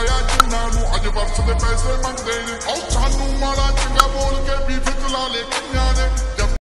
ਆਇਆ ਜਿੰਨਾਂ ਨੂੰ ਅੱਜ ਵਰਸ ਦੇ ਪੈਸੇ ਮੰਗਦੇ ਨੇ। ਉਹ ਸਾਨੂੰ ਮਾੜਾ ਚੰਗਾ ਬੋਲ ਕੇ ਵੀ ਫਿਕਲਾ ਲੈ